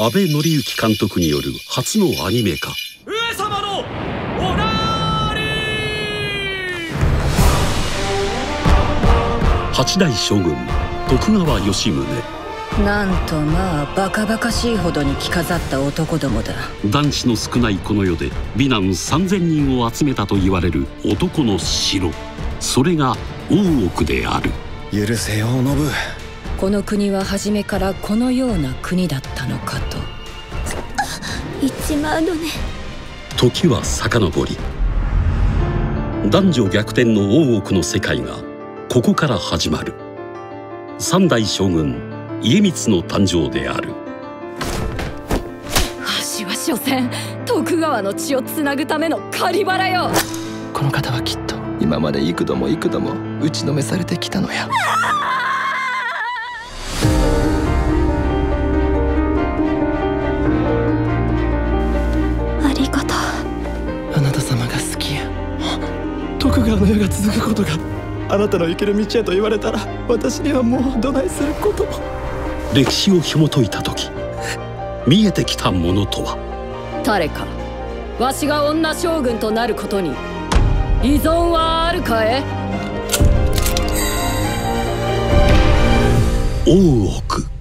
安倍紀之監督による初のアニメ化。上様のおなーり。八代将軍徳川吉宗。なんとまあバカバカしいほどに着飾った男どもだ。男子の少ないこの世で美男3,000人を集めたと言われる男の城。それが大奥である。許せよノブこの国は初めからこのような国だったのかと。行っちまうのね時は遡り。男女逆転の大奥の世界がここから始まる。三代将軍家光の誕生である。わしは所詮徳川の血をつなぐための狩原よ。この方はきっと今まで幾度も幾度も打ちのめされてきたのや徳川の世が続くことがあなたの行ける道へと言われたら私にはもうどないすること。も歴史を紐解いた時見えてきたものとは？誰かわしが女将軍となることに依存はあるかえ大奥